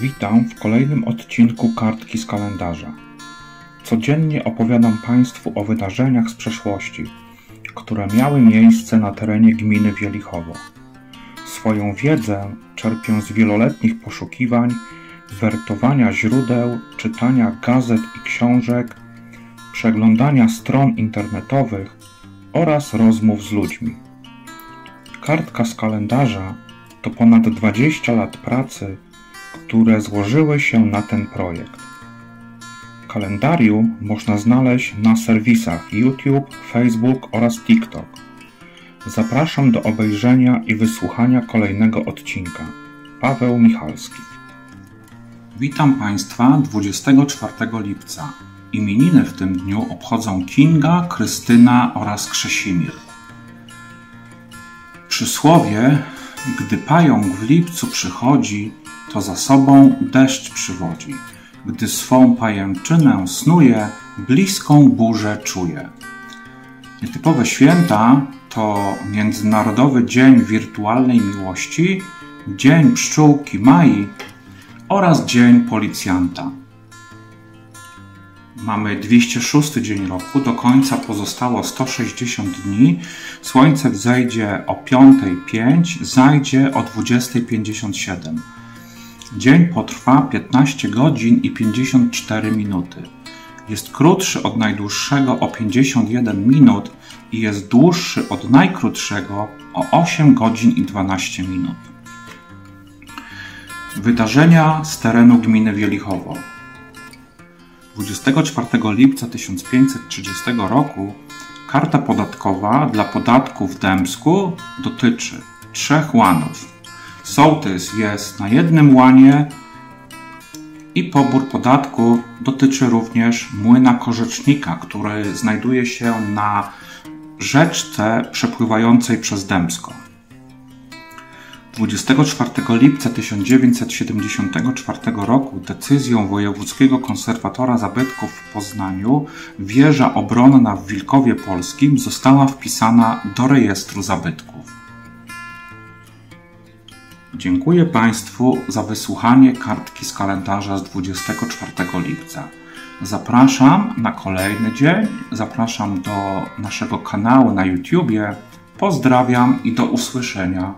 Witam w kolejnym odcinku Kartki z kalendarza. Codziennie opowiadam Państwu o wydarzeniach z przeszłości, które miały miejsce na terenie gminy Wielichowo. Swoją wiedzę czerpię z wieloletnich poszukiwań, wertowania źródeł, czytania gazet i książek, przeglądania stron internetowych oraz rozmów z ludźmi. Kartka z kalendarza to ponad 20 lat pracy, które złożyły się na ten projekt. Kalendarium można znaleźć na serwisach YouTube, Facebook oraz TikTok. Zapraszam do obejrzenia i wysłuchania kolejnego odcinka. Paweł Michalski. Witam Państwa 24 lipca. Imieniny w tym dniu obchodzą Kinga, Krystyna oraz Krzesimir. Przysłowie, gdy pająk w lipcu przychodzi, to za sobą deszcz przywodzi. Gdy swą pajęczynę snuje, bliską burzę czuje. Nietypowe święta to Międzynarodowy Dzień Wirtualnej Miłości, Dzień Pszczółki Mai oraz Dzień Policjanta. Mamy 206 dzień roku, do końca pozostało 160 dni. Słońce wzejdzie o 5.05, zajdzie o 20.57. Dzień potrwa 15 godzin i 54 minuty. Jest krótszy od najdłuższego o 51 minut i jest dłuższy od najkrótszego o 8 godzin i 12 minut. Wydarzenia z terenu gminy Wielichowo. 24 lipca 1530 roku karta podatkowa dla podatku w Dębsku dotyczy trzech łanów. Sołtys jest na jednym łanie i pobór podatku dotyczy również młyna korzecznika, który znajduje się na rzeczce przepływającej przez Dębsko. 24 lipca 1974 roku decyzją wojewódzkiego konserwatora zabytków w Poznaniu wieża obronna w Wilkowie Polskim została wpisana do rejestru zabytków. Dziękuję Państwu za wysłuchanie kartki z kalendarza z 24 lipca. Zapraszam na kolejny dzień, zapraszam do naszego kanału na YouTubie. Pozdrawiam i do usłyszenia.